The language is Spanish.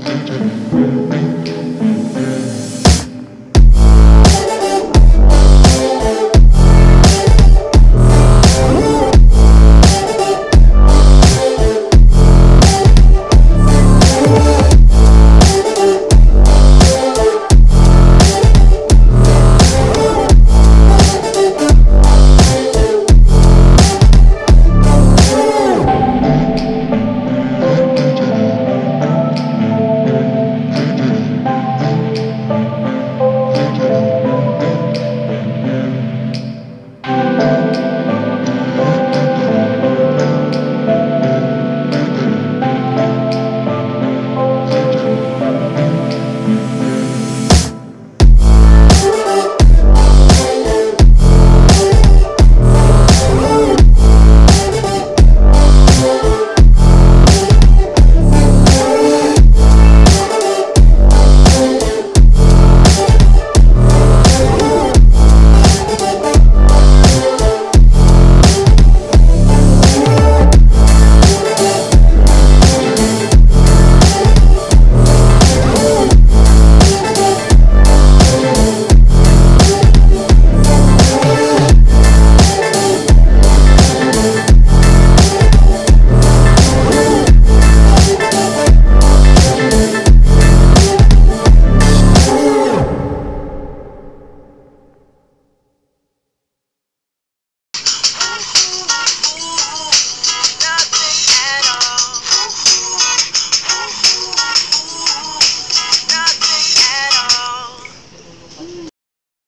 Gracias.